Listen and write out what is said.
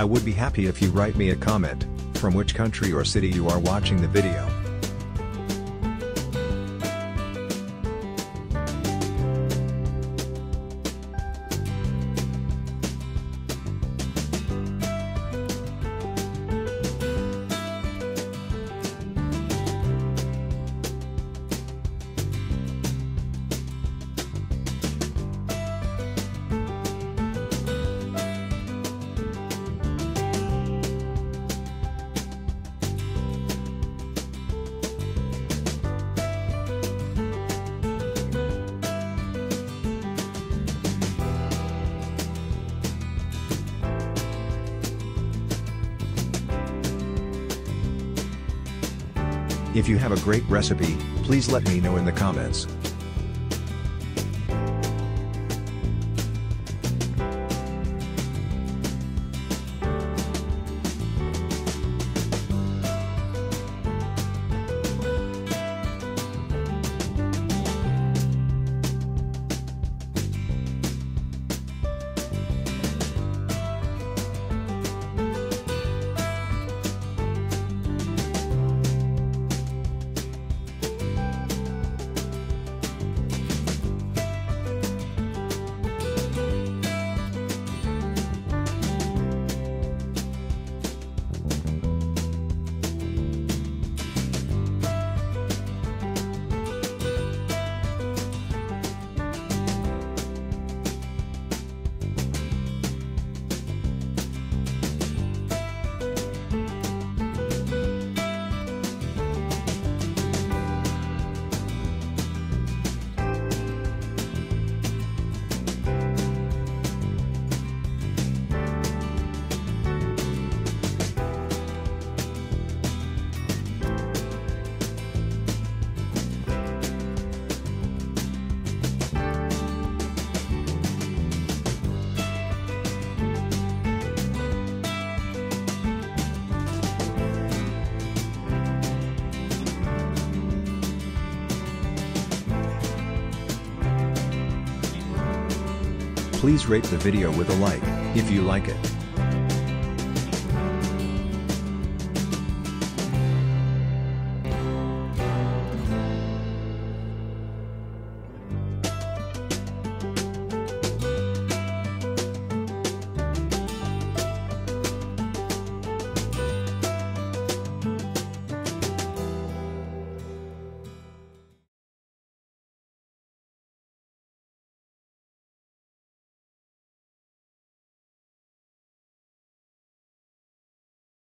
I would be happy if you write me a comment, from which country or city you are watching the video. If you have a great recipe, please let me know in the comments. Please rate the video with a like, if you like it.